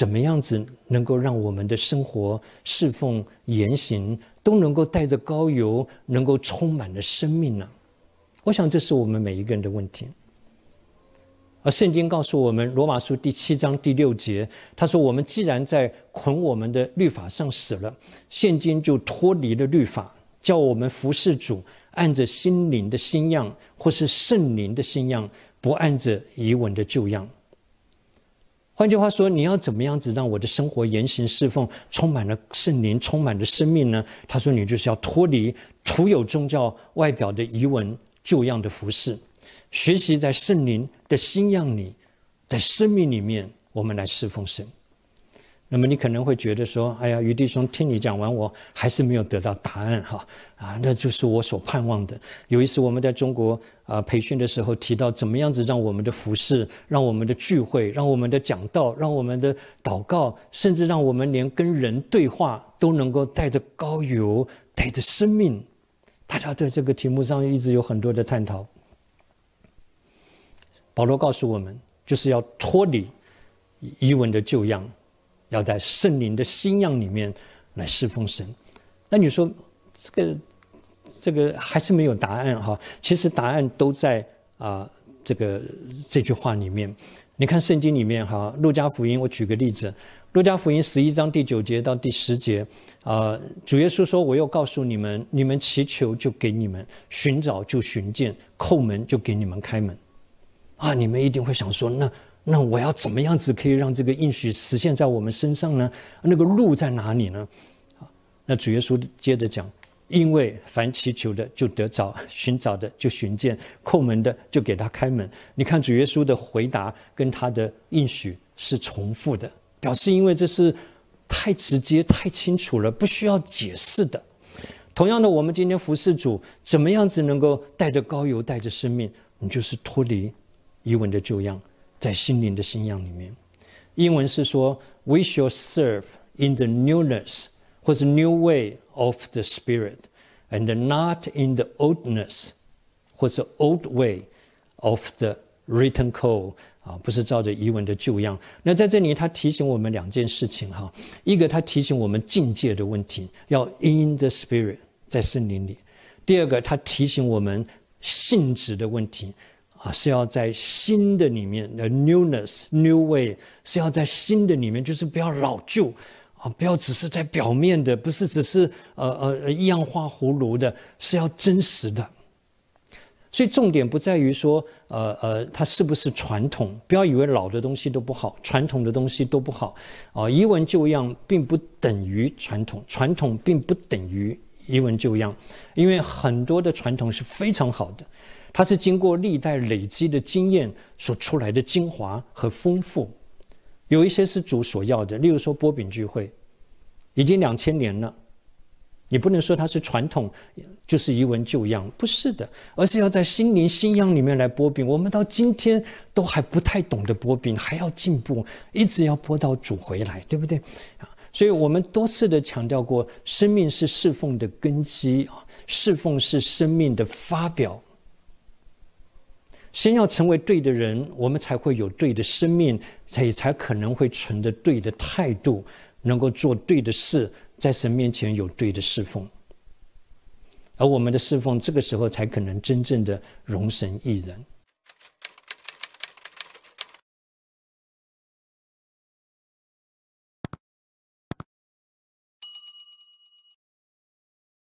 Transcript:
怎么样子能够让我们的生活、侍奉、言行都能够带着高油，能够充满了生命呢？我想这是我们每一个人的问题。而圣经告诉我们，《罗马书》第七章第六节，他说：“我们既然在捆我们的律法上死了，现今就脱离了律法，叫我们服侍主，按着心灵的新样，或是圣灵的新样，不按着遗文的旧样。”换句话说，你要怎么样子让我的生活言行侍奉充满了圣灵，充满了生命呢？他说：“你就是要脱离徒有宗教外表的遗文旧样的服饰。”学习在圣灵的新样里，在生命里面，我们来侍奉神。那么你可能会觉得说：“哎呀，余弟兄，听你讲完，我还是没有得到答案哈啊，那就是我所盼望的。”有一次我们在中国啊培训的时候提到，怎么样子让我们的服饰、让我们的聚会、让我们的讲道、让我们的祷告，甚至让我们连跟人对话都能够带着高油、带着生命。大家在这个题目上一直有很多的探讨。保罗告诉我们，就是要脱离遗文的旧样，要在圣灵的新样里面来侍奉神。那你说，这个这个还是没有答案哈？其实答案都在啊这个这句话里面。你看圣经里面哈，路加福音，我举个例子，路加福音十一章第九节到第十节，啊，主耶稣说：“我又告诉你们，你们祈求就给你们，寻找就寻见，叩门就给你们开门。”啊，你们一定会想说，那那我要怎么样子可以让这个应许实现在我们身上呢？那个路在哪里呢？那主耶稣接着讲，因为凡祈求的就得着，寻找的就寻见，叩门的就给他开门。你看主耶稣的回答跟他的应许是重复的，表示因为这是太直接、太清楚了，不需要解释的。同样的，我们今天服侍主，怎么样子能够带着高油、带着生命？你就是脱离。英文的旧样，在心灵的新样里面，英文是说：“We shall serve in the newness 或者 new way of the Spirit, and not in the oldness 或者 old way of the written code。”啊，不是照着遗文的旧样。那在这里，他提醒我们两件事情哈。一个，他提醒我们境界的问题，要 in the Spirit 在森林里；第二个，他提醒我们性质的问题。啊，是要在新的里面的 newness new way，是要在新的里面，就是不要老旧，啊，不要只是在表面的，不是只是呃呃一样画葫芦的，是要真实的。所以重点不在于说，呃呃，它是不是传统？不要以为老的东西都不好，传统的东西都不好。啊，遗文旧样并不等于传统，传统并不等于遗文旧样，因为很多的传统是非常好的。它是经过历代累积的经验所出来的精华和丰富，有一些是主所要的，例如说波饼聚会，已经两千年了，你不能说它是传统，就是一文旧样，不是的，而是要在心灵新样里面来波饼。我们到今天都还不太懂得波饼，还要进步，一直要播到主回来，对不对？啊，所以我们多次的强调过，生命是侍奉的根基啊，侍奉是生命的发表。先要成为对的人，我们才会有对的生命，才才可能会存着对的态度，能够做对的事，在神面前有对的侍奉。而我们的侍奉，这个时候才可能真正的容神一人。